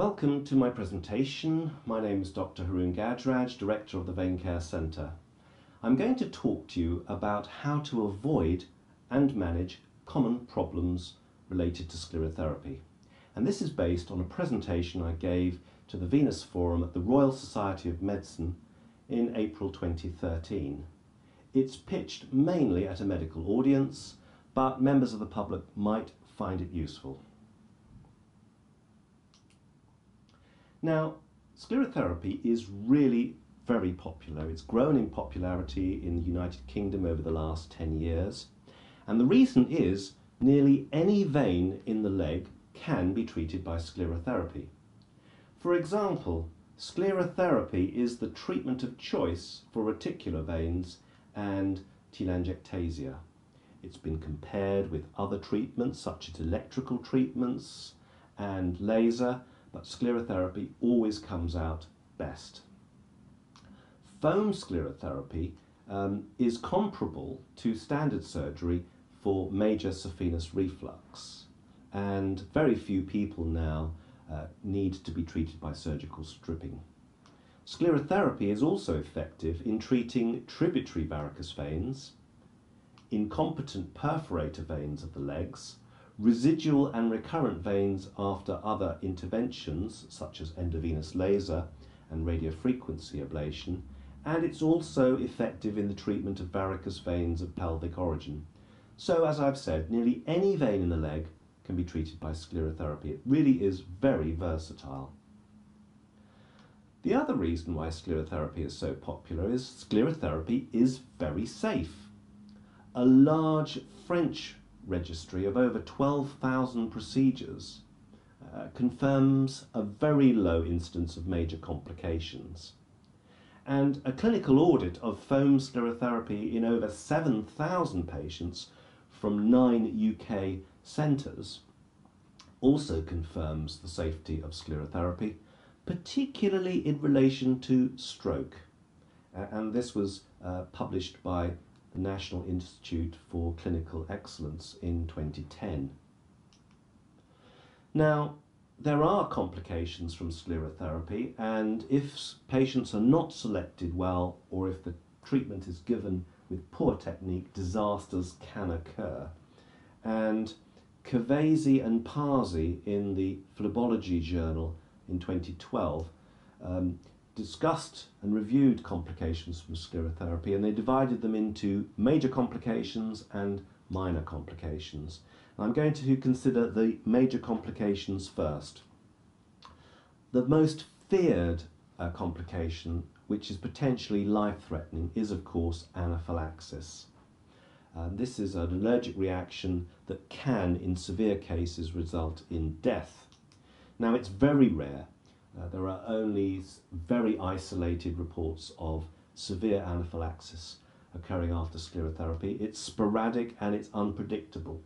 Welcome to my presentation. My name is Dr. Haroun Gajraj, Director of the Vein Care Centre. I'm going to talk to you about how to avoid and manage common problems related to sclerotherapy. And this is based on a presentation I gave to the Venous Forum at the Royal Society of Medicine in April 2013. It's pitched mainly at a medical audience, but members of the public might find it useful. Now, sclerotherapy is really very popular. It's grown in popularity in the United Kingdom over the last 10 years. And the reason is nearly any vein in the leg can be treated by sclerotherapy. For example, sclerotherapy is the treatment of choice for reticular veins and telangiectasia. It's been compared with other treatments such as electrical treatments and laser but sclerotherapy always comes out best. Foam sclerotherapy um, is comparable to standard surgery for major saphenous reflux, and very few people now uh, need to be treated by surgical stripping. Sclerotherapy is also effective in treating tributary varicose veins, incompetent perforator veins of the legs, residual and recurrent veins after other interventions such as endovenous laser and radiofrequency ablation, and it's also effective in the treatment of varicose veins of pelvic origin. So, as I've said, nearly any vein in the leg can be treated by sclerotherapy. It really is very versatile. The other reason why sclerotherapy is so popular is sclerotherapy is very safe. A large French registry of over 12,000 procedures uh, confirms a very low incidence of major complications. And a clinical audit of foam sclerotherapy in over 7,000 patients from nine UK centres also confirms the safety of sclerotherapy, particularly in relation to stroke. And this was uh, published by the National Institute for Clinical Excellence in 2010. Now, there are complications from sclerotherapy, and if patients are not selected well or if the treatment is given with poor technique, disasters can occur. And Cavezzi and Parsi in the Phlebology Journal in 2012 um, discussed and reviewed complications from sclerotherapy and they divided them into major complications and minor complications. I'm going to consider the major complications first. The most feared uh, complication, which is potentially life-threatening, is of course anaphylaxis. Uh, this is an allergic reaction that can, in severe cases, result in death. Now it's very rare uh, there are only very isolated reports of severe anaphylaxis occurring after sclerotherapy. It's sporadic and it's unpredictable.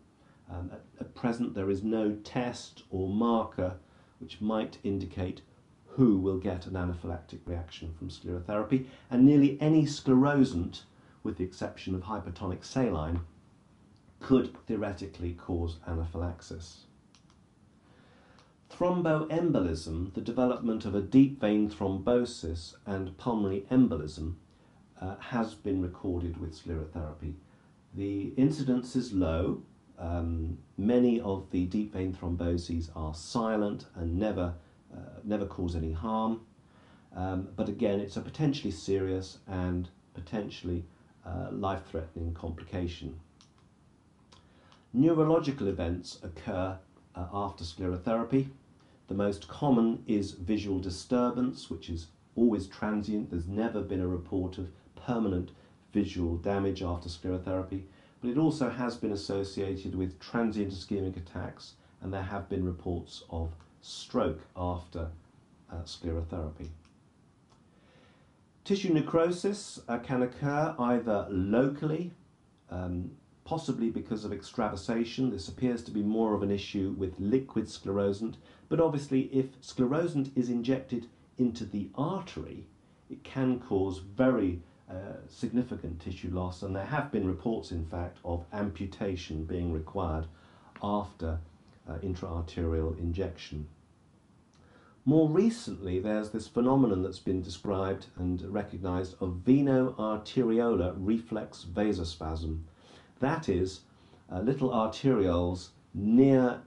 Um, at, at, present, there is no test or marker which might indicate who will get an anaphylactic reaction from sclerotherapy, and nearly any sclerosant, with the exception of hypertonic saline, could theoretically cause anaphylaxis. Thromboembolism, the development of a deep vein thrombosis and pulmonary embolism, uh, has been recorded with sclerotherapy. The incidence is low. Um, many of the deep vein thromboses are silent and never, uh, never cause any harm. Um, but again, it's a potentially serious and potentially uh, life-threatening complication. Neurological events occur uh, after sclerotherapy. The most common is visual disturbance, which is always transient. There's never been a report of permanent visual damage after sclerotherapy, but it also has been associated with transient ischemic attacks, and there have been reports of stroke after uh, sclerotherapy. Tissue necrosis uh, can occur either locally, um, possibly because of extravasation. This appears to be more of an issue with liquid sclerosant, but obviously, if sclerosant is injected into the artery, it can cause very uh, significant tissue loss, and there have been reports, in fact, of amputation being required after uh, intraarterial injection. More recently, there's this phenomenon that's been described and recognized of veno-arteriolar reflex vasospasm. That is, uh, little arterioles near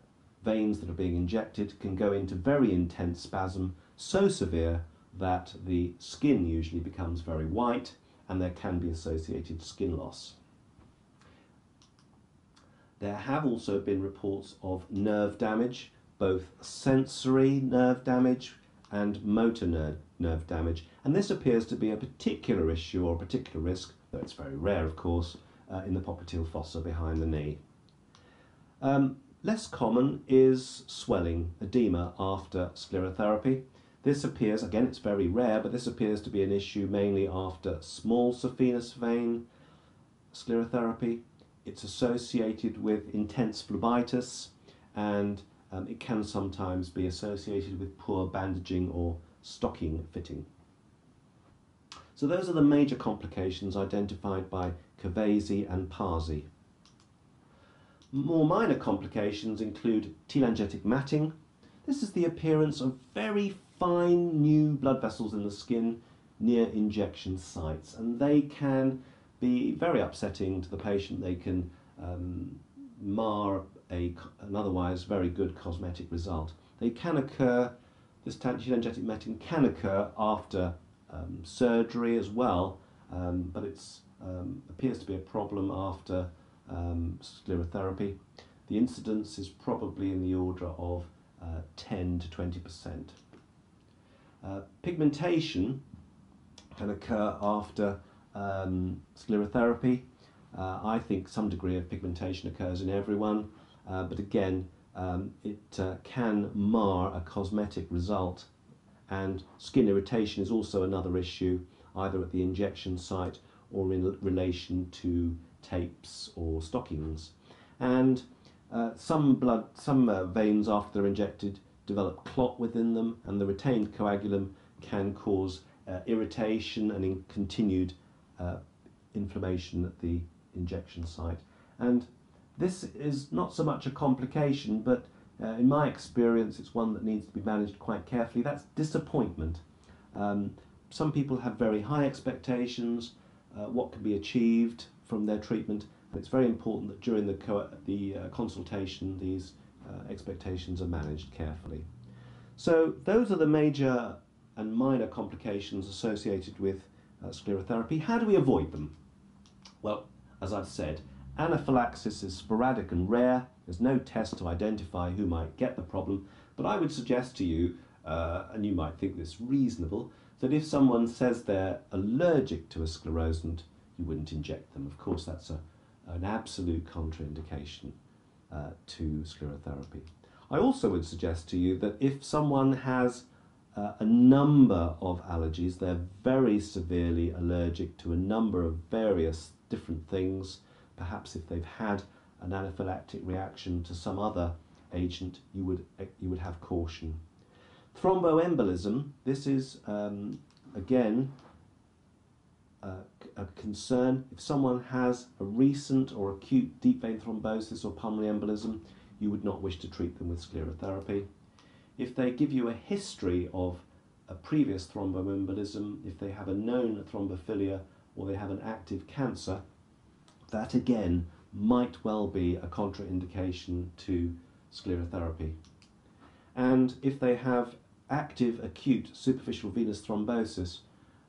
veins that are being injected can go into very intense spasm, so severe that the skin usually becomes very white and there can be associated skin loss. There have also been reports of nerve damage, both sensory nerve damage and motor ner nerve damage, and this appears to be a particular issue or a particular risk, though it's very rare, of course, uh, in the popliteal fossa behind the knee. Um, less common is swelling, edema after sclerotherapy. This appears, again, it's very rare, but this appears to be an issue mainly after small saphenous vein sclerotherapy. It's associated with intense phlebitis and um, it can sometimes be associated with poor bandaging or stocking fitting. So those are the major complications identified by Cavezzi and Parsi. More minor complications include telangiectatic matting. This is the appearance of very fine new blood vessels in the skin near injection sites and they can be very upsetting to the patient. They can um, mar a, an otherwise very good cosmetic result. They can occur, this telangiectatic matting can occur after um, surgery as well, um, but it um, appears to be a problem after um, sclerotherapy. The incidence is probably in the order of uh, 10 to 20 percent. Uh, pigmentation can occur after um, sclerotherapy. Uh, I think some degree of pigmentation occurs in everyone, uh, but again, it uh, can mar a cosmetic result. And skin irritation is also another issue, either at the injection site or in relation to tapes or stockings. And uh, some blood, some uh, veins after they're injected develop clot within them, and the retained coagulum can cause uh, irritation and in continued uh, inflammation at the injection site. And this is not so much a complication, but uh, in my experience, it's one that needs to be managed quite carefully. That's disappointment. Um, some people have very high expectations, uh, what can be achieved from their treatment, and it's very important that during the, the uh, consultation, these uh, expectations are managed carefully. So those are the major and minor complications associated with uh, sclerotherapy. How do we avoid them? Well, as I've said, anaphylaxis is sporadic and rare. There's no test to identify who might get the problem, but I would suggest to you, uh, and you might think this reasonable, that if someone says they're allergic to a sclerosant, you wouldn't inject them. Of course, that's a, an absolute contraindication uh, to sclerotherapy. I also would suggest to you that if someone has uh, a number of allergies, they're very severely allergic to a number of various different things, perhaps if they've had an anaphylactic reaction to some other agent, you would, you would have caution. Thromboembolism, this is um, again a concern. If someone has a recent or acute deep vein thrombosis or pulmonary embolism, you would not wish to treat them with sclerotherapy. If they give you a history of a previous thromboembolism, if they have a known thrombophilia or they have an active cancer, that again might well be a contraindication to sclerotherapy. And if they have active acute superficial venous thrombosis,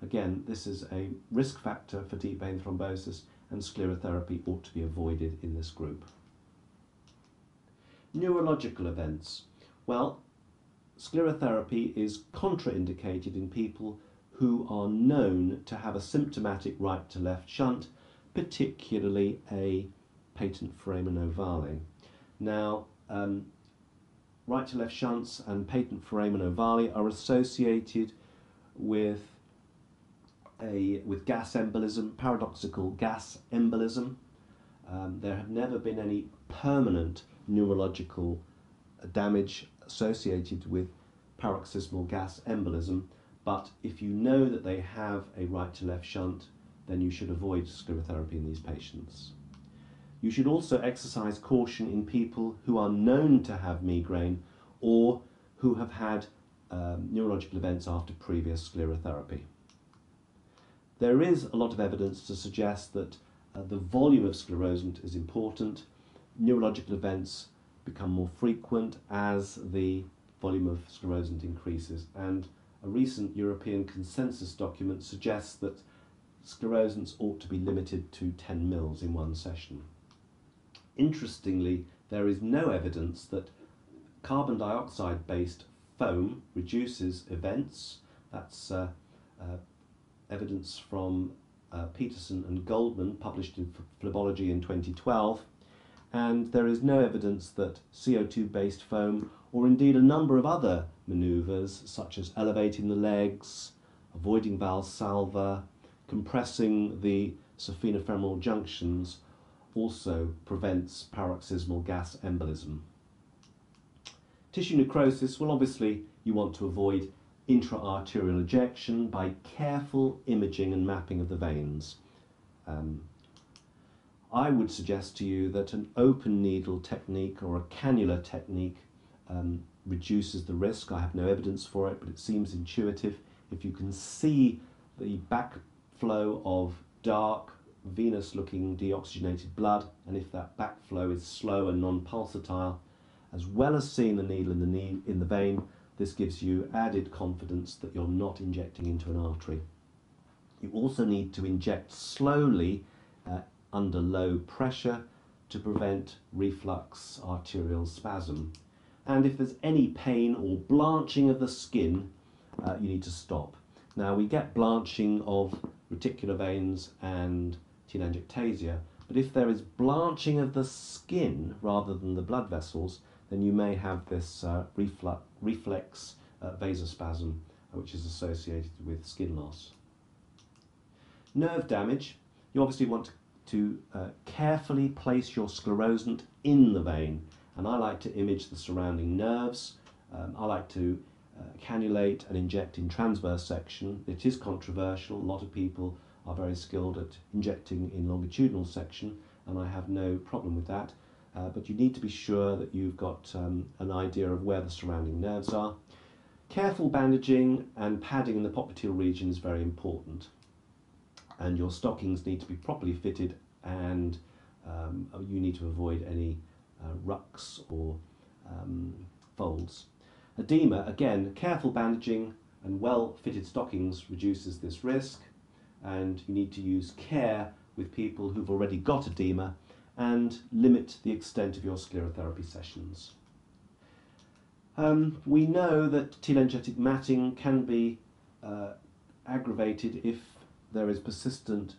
Again, this is a risk factor for deep vein thrombosis and sclerotherapy ought to be avoided in this group. Neurological events. Well, sclerotherapy is contraindicated in people who are known to have a symptomatic right to left shunt, particularly a patent foramen ovale. Now, um, right to left shunts and patent foramen ovale are associated with a with gas embolism, paradoxical gas embolism. Um, there have never been any permanent neurological damage associated with paroxysmal gas embolism, but if you know that they have a right to left shunt, then you should avoid sclerotherapy in these patients. You should also exercise caution in people who are known to have migraine or who have had um, neurological events after previous sclerotherapy. There is a lot of evidence to suggest that uh, the volume of sclerosant is important. Neurological events become more frequent as the volume of sclerosant increases, and a recent European consensus document suggests that sclerosants ought to be limited to 10 mils in one session. Interestingly, there is no evidence that carbon dioxide based foam reduces events. That's uh, uh, evidence from uh, Peterson and Goldman, published in Phlebology in 2012. And there is no evidence that CO2 based foam, or indeed a number of other maneuvers, such as elevating the legs, avoiding valsalva, compressing the saphenofemoral junctions, also prevents paroxysmal gas embolism. Tissue necrosis, well, obviously, you want to avoid intra-arterial ejection by careful imaging and mapping of the veins. Um, I would suggest to you that an open needle technique or a cannula technique um, reduces the risk. I have no evidence for it, but it seems intuitive. If you can see the backflow of dark, venous looking deoxygenated blood, and if that backflow is slow and non pulsatile, as well as seeing the needle in the, knee, in the vein, this gives you added confidence that you're not injecting into an artery. You also need to inject slowly uh, under low pressure to prevent reflex arterial spasm. And if there's any pain or blanching of the skin, uh, you need to stop. Now, we get blanching of reticular veins and telangiectasia, but if there is blanching of the skin rather than the blood vessels, then you may have this uh, reflex uh, vasospasm, uh, which is associated with skin loss. Nerve damage, you obviously want to, to uh, carefully place your sclerosant in the vein, and I like to image the surrounding nerves. Um, I like to uh, cannulate and inject in transverse section. It is controversial. A lot of people are very skilled at injecting in longitudinal section, and I have no problem with that. Uh, but you need to be sure that you've got um, an idea of where the surrounding nerves are. Careful bandaging and padding in the popliteal region is very important. And your stockings need to be properly fitted and um, you need to avoid any uh, rucks or um, folds. Edema, again, careful bandaging and well fitted stockings reduces this risk and you need to use care with people who've already got edema and limit the extent of your sclerotherapy sessions. Um, we know that telangiectatic matting can be uh, aggravated if there is persistent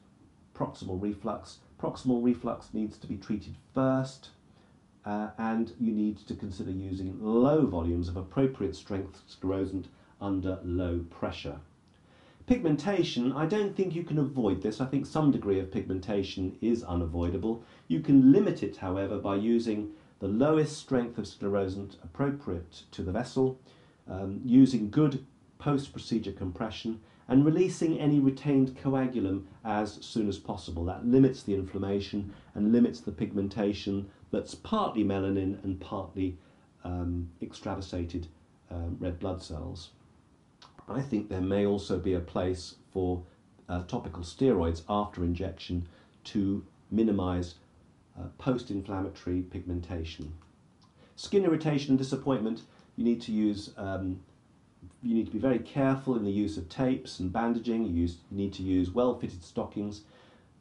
proximal reflux. Proximal reflux needs to be treated first, uh, and you need to consider using low volumes of appropriate strength sclerosant under low pressure. Pigmentation, I don't think you can avoid this. I think some degree of pigmentation is unavoidable. You can limit it, however, by using the lowest strength of sclerosant appropriate to the vessel, um, using good post-procedure compression, and releasing any retained coagulum as soon as possible. That limits the inflammation and limits the pigmentation that's partly melanin and partly um, extravasated um, red blood cells. I think there may also be a place for uh, topical steroids after injection to minimize uh, post inflammatory pigmentation. Skin irritation and disappointment, you need to use. Um, you need to be very careful in the use of tapes and bandaging. You, use, you need to use well fitted stockings.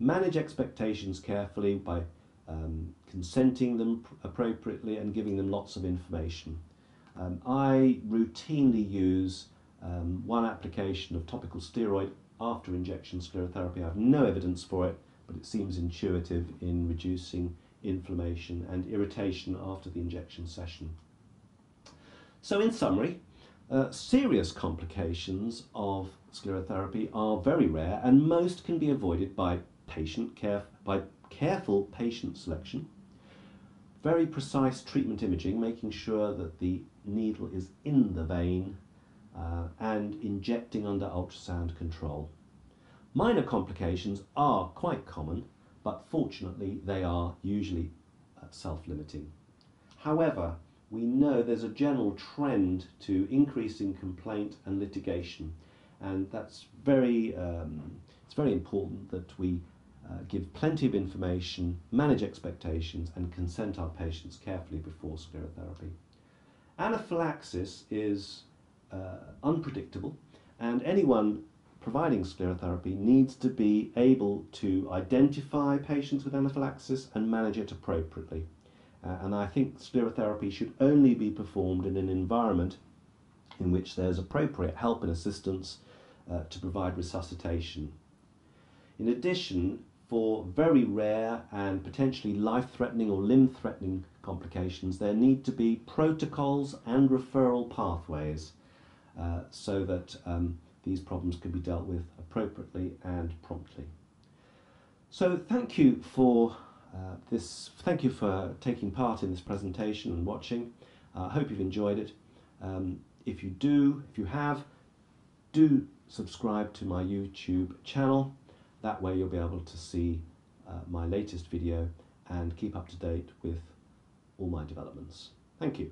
Manage expectations carefully by um, consenting them appropriately and giving them lots of information. Um, I routinely use um, one application of topical steroid after injection sclerotherapy. I have no evidence for it, but it seems intuitive in reducing inflammation and irritation after the injection session. So, in summary, uh, serious complications of sclerotherapy are very rare and most can be avoided by patient care by careful patient selection, very precise treatment imaging, making sure that the needle is in the vein uh, and injecting under ultrasound control. Minor complications are quite common, but fortunately they are usually uh, self-limiting. However, we know there's a general trend to increasing complaint and litigation, and that's very um, it's very important that we uh, give plenty of information, manage expectations, and consent our patients carefully before sclerotherapy. Anaphylaxis is unpredictable, and anyone providing sclerotherapy needs to be able to identify patients with anaphylaxis and manage it appropriately. Uh, and I think sclerotherapy should only be performed in an environment in which there's appropriate help and assistance uh, to provide resuscitation. In addition, for very rare and potentially life threatening or limb threatening complications, there need to be protocols and referral pathways uh, so that um, these problems can be dealt with appropriately and promptly. So, thank you for uh, this. Thank you for taking part in this presentation and watching. I uh, hope you've enjoyed it. Um, if you do, if you have, do subscribe to my YouTube channel. That way you'll be able to see uh, my latest video and keep up to date with all my developments. Thank you.